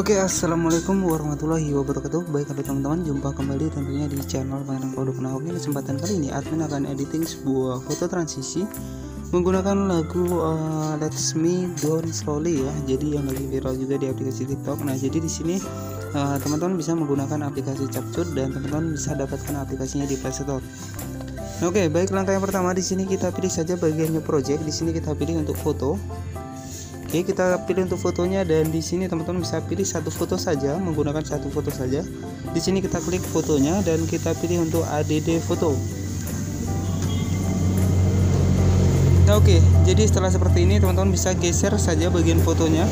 Oke, assalamualaikum warahmatullahi wabarakatuh. Baik, halo teman-teman, jumpa kembali tentunya di channel Pangeran Produk Nah, oke, kesempatan kali ini admin akan editing sebuah foto transisi menggunakan lagu uh, Let's Me Down Slowly ya. Jadi yang lagi viral juga di aplikasi TikTok. Nah, jadi di sini uh, teman-teman bisa menggunakan aplikasi Capcut dan teman-teman bisa dapatkan aplikasinya di Play Store. Oke, baik langkah yang pertama di sini kita pilih saja bagian new project. Di sini kita pilih untuk foto. Oke, kita pilih untuk fotonya dan di sini teman-teman bisa pilih satu foto saja, menggunakan satu foto saja. Di sini kita klik fotonya dan kita pilih untuk ADD foto. Nah, oke, jadi setelah seperti ini teman-teman bisa geser saja bagian fotonya.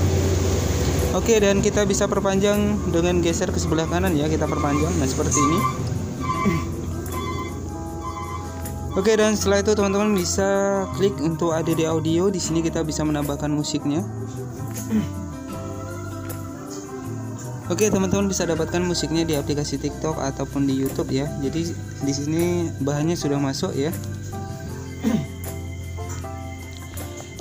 Oke, dan kita bisa perpanjang dengan geser ke sebelah kanan ya, kita perpanjang. Nah, seperti ini. Oke dan setelah itu teman-teman bisa klik untuk ADD audio di sini kita bisa menambahkan musiknya. Oke teman-teman bisa dapatkan musiknya di aplikasi TikTok ataupun di YouTube ya. Jadi di sini bahannya sudah masuk ya.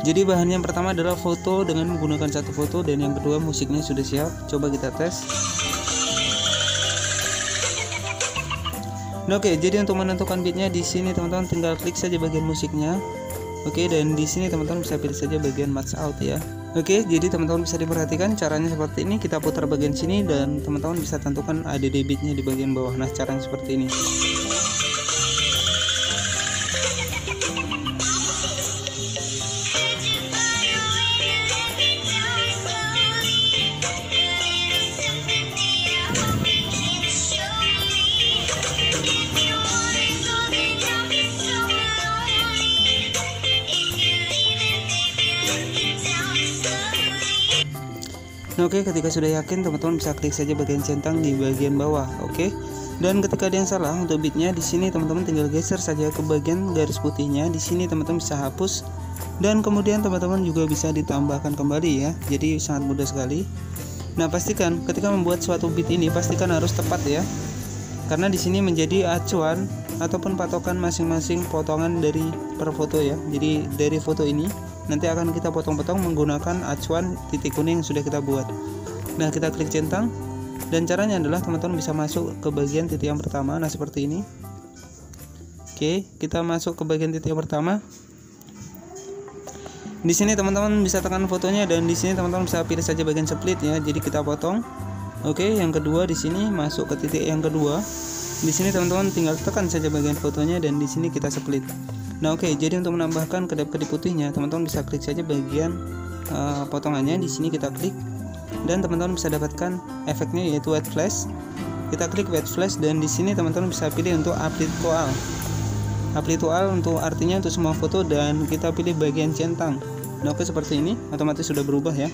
Jadi bahannya yang pertama adalah foto dengan menggunakan satu foto dan yang kedua musiknya sudah siap. Coba kita tes. Nah, oke, jadi untuk menentukan beatnya di sini teman-teman tinggal klik saja bagian musiknya. Oke, dan di sini teman-teman bisa pilih saja bagian match out ya. Oke, jadi teman-teman bisa diperhatikan caranya seperti ini. Kita putar bagian sini dan teman-teman bisa tentukan ADD beatnya di bagian bawah. Nah, caranya seperti ini. Nah, oke, okay, ketika sudah yakin, teman-teman bisa klik saja bagian centang di bagian bawah, oke? Okay? Dan ketika ada yang salah untuk bitnya, di sini teman-teman tinggal geser saja ke bagian garis putihnya. Di sini teman-teman bisa hapus dan kemudian teman-teman juga bisa ditambahkan kembali ya. Jadi sangat mudah sekali. Nah, pastikan ketika membuat suatu bit ini pastikan harus tepat ya. Karena di sini menjadi acuan ataupun patokan masing-masing potongan dari per foto ya. Jadi dari foto ini nanti akan kita potong-potong menggunakan acuan titik kuning yang sudah kita buat. Nah kita klik centang. Dan caranya adalah teman-teman bisa masuk ke bagian titik yang pertama. Nah seperti ini. Oke kita masuk ke bagian titik yang pertama. Di sini teman-teman bisa tekan fotonya dan di sini teman-teman bisa pilih saja bagian split ya. Jadi kita potong. Oke yang kedua di sini masuk ke titik yang kedua. Di sini teman-teman tinggal tekan saja bagian fotonya dan di sini kita split Nah oke, okay, jadi untuk menambahkan kedap-kedip putihnya, teman-teman bisa klik saja bagian uh, potongannya. Di sini kita klik dan teman-teman bisa dapatkan efeknya yaitu white flash. Kita klik white flash dan di sini teman-teman bisa pilih untuk update koal. Update koal untuk artinya untuk semua foto dan kita pilih bagian centang. Nah oke okay, seperti ini, otomatis sudah berubah ya.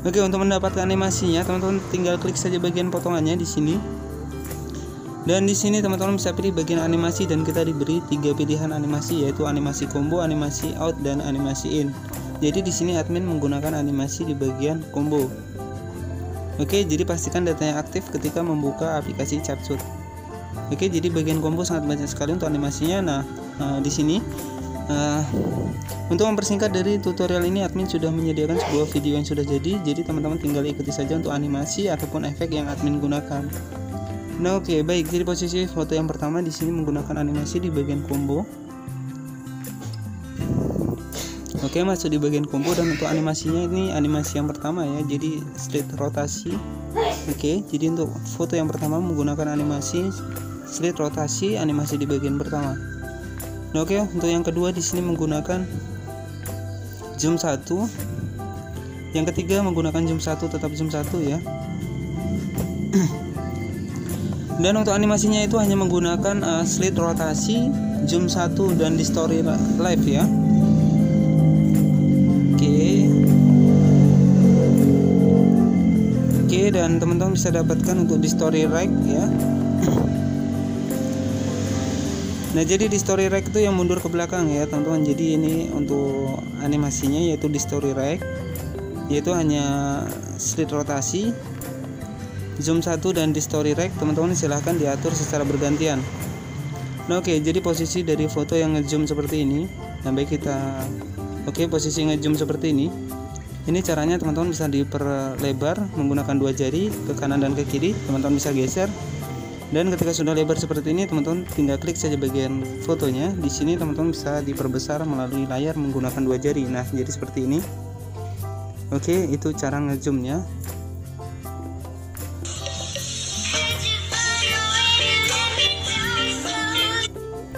Oke, untuk mendapatkan animasinya, teman-teman tinggal klik saja bagian potongannya di sini dan di sini teman-teman bisa pilih bagian animasi dan kita diberi tiga pilihan animasi yaitu animasi combo, animasi out dan animasi in. Jadi di sini admin menggunakan animasi di bagian combo. Oke, jadi pastikan datanya aktif ketika membuka aplikasi Capcut. Oke, jadi bagian combo sangat banyak sekali untuk animasinya. Nah, uh, di sini uh, untuk mempersingkat dari tutorial ini admin sudah menyediakan sebuah video yang sudah jadi. Jadi teman-teman tinggal ikuti saja untuk animasi ataupun efek yang admin gunakan. Nah oke okay, baik jadi posisi foto yang pertama di sini menggunakan animasi di bagian combo. Oke okay, masuk di bagian combo dan untuk animasinya ini animasi yang pertama ya jadi straight rotasi. Oke okay, jadi untuk foto yang pertama menggunakan animasi straight rotasi animasi di bagian pertama. Nah oke okay, untuk yang kedua di sini menggunakan zoom satu. Yang ketiga menggunakan zoom satu tetap zoom satu ya. dan untuk animasinya itu hanya menggunakan uh, slit rotasi zoom 1 dan di story live ya. Oke. Oke dan teman-teman bisa dapatkan untuk di story right ya. Nah jadi di story rack itu yang mundur ke belakang ya teman-teman. Jadi ini untuk animasinya yaitu di story rack Yaitu hanya slit rotasi zoom 1 dan di story rack teman-teman silahkan diatur secara bergantian. Nah oke okay, jadi posisi dari foto yang ngezoom seperti ini nah baik kita oke okay, posisi ngezoom seperti ini. Ini caranya teman-teman bisa diperlebar menggunakan dua jari ke kanan dan ke kiri teman-teman bisa geser. Dan ketika sudah lebar seperti ini teman-teman tinggal klik saja bagian fotonya. Di sini teman-teman bisa diperbesar melalui layar menggunakan dua jari. Nah jadi seperti ini. Oke itu cara ngezoomnya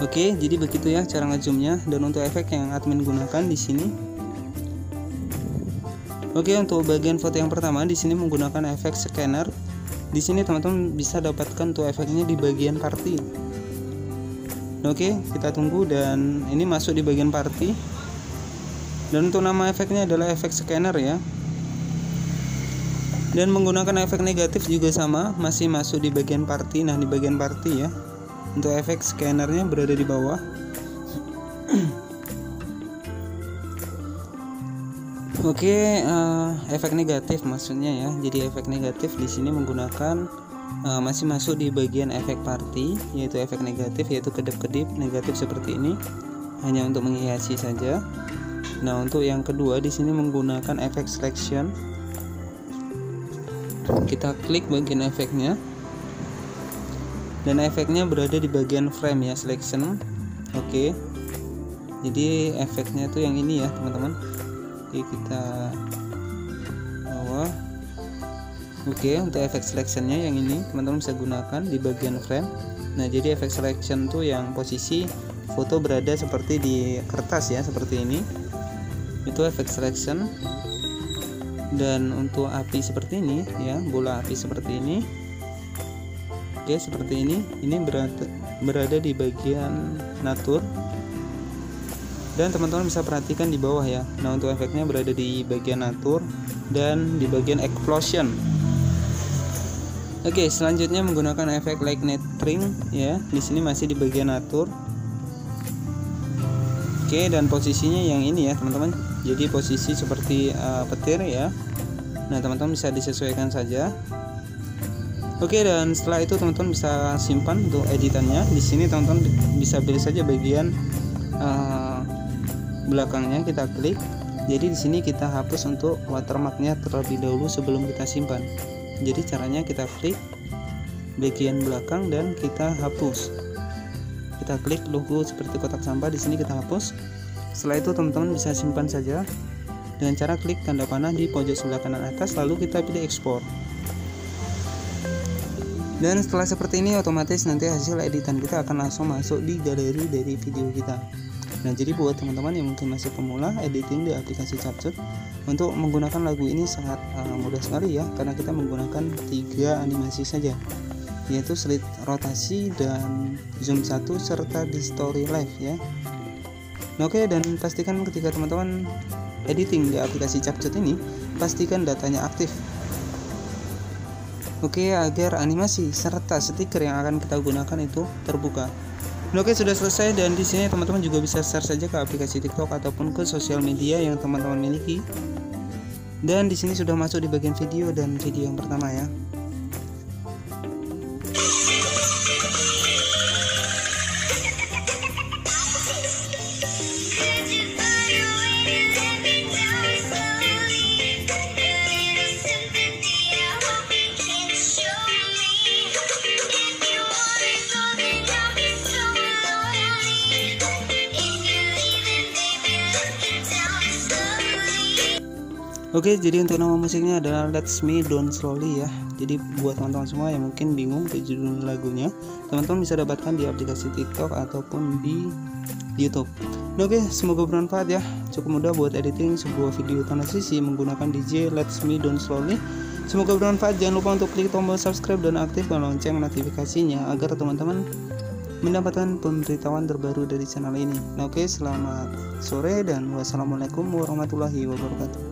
Oke, jadi begitu ya cara ngezoomnya dan untuk efek yang admin gunakan di sini. Oke, untuk bagian foto yang pertama di sini menggunakan efek scanner. Di sini teman-teman bisa dapatkan tuh efeknya di bagian party. Oke, kita tunggu dan ini masuk di bagian party. Dan untuk nama efeknya adalah efek scanner ya. Dan menggunakan efek negatif juga sama, masih masuk di bagian party. Nah, di bagian party ya untuk efek scannernya berada di bawah Oke, uh, efek negatif maksudnya ya. Jadi efek negatif di sini menggunakan uh, masih masuk di bagian efek party, yaitu efek negatif yaitu kedip-kedip negatif seperti ini, hanya untuk menghiasi saja. Nah, untuk yang kedua di sini menggunakan efek selection. Kita klik bagian efeknya dan efeknya berada di bagian frame ya selection. Oke. Okay. jadi efeknya tuh yang ini ya teman-teman. Oke kita bawah. Oke okay, untuk efek selectionnya yang ini teman-teman bisa gunakan di bagian frame. Nah jadi efek selection tuh yang posisi foto berada seperti di kertas ya seperti ini. Itu efek selection. Dan untuk api seperti ini ya bola api seperti ini Oke seperti ini. Ini berada, berada di bagian natur. Dan teman-teman bisa perhatikan di bawah ya. Nah untuk efeknya berada di bagian natur dan di bagian explosion. Oke selanjutnya menggunakan efek light ring ya. Di sini masih di bagian natur. Oke dan posisinya yang ini ya teman-teman. Jadi posisi seperti uh, petir ya. Nah teman-teman bisa disesuaikan saja Oke dan setelah itu teman-teman bisa simpan untuk editannya. Di sini teman-teman bisa pilih saja bagian uh, belakangnya kita klik. Jadi di sini kita hapus untuk watermarknya terlebih dahulu sebelum kita simpan. Jadi caranya kita klik bagian belakang dan kita hapus. Kita klik logo seperti kotak sampah di sini kita hapus. Setelah itu teman-teman bisa simpan saja dengan cara klik tanda panah di pojok sebelah kanan atas lalu kita pilih ekspor dan setelah seperti ini otomatis nanti hasil editan kita akan langsung masuk di galeri dari video kita. Nah jadi buat teman-teman yang mungkin masih pemula editing di aplikasi CapCut untuk menggunakan lagu ini sangat uh, mudah sekali ya karena kita menggunakan tiga animasi saja yaitu slit rotasi dan zoom 1 serta di story live ya. Nah, oke dan pastikan ketika teman-teman editing di aplikasi CapCut ini pastikan datanya aktif Oke, agar animasi serta stiker yang akan kita gunakan itu terbuka. Oke, sudah selesai dan di sini teman-teman juga bisa share saja ke aplikasi TikTok ataupun ke sosial media yang teman-teman miliki. Dan di sini sudah masuk di bagian video dan video yang pertama ya. Oke, jadi untuk nama musiknya adalah Let's Me Down Slowly ya. Jadi buat teman-teman semua yang mungkin bingung ke judul lagunya, teman-teman bisa dapatkan di aplikasi TikTok ataupun di YouTube. Nah, oke, semoga bermanfaat ya. Cukup mudah buat editing sebuah video transisi menggunakan DJ Let's Me Down Slowly. Semoga bermanfaat. Jangan lupa untuk klik tombol subscribe dan aktifkan lonceng notifikasinya agar teman-teman mendapatkan pemberitahuan terbaru dari channel ini. Nah, oke, selamat sore dan wassalamualaikum warahmatullahi wabarakatuh.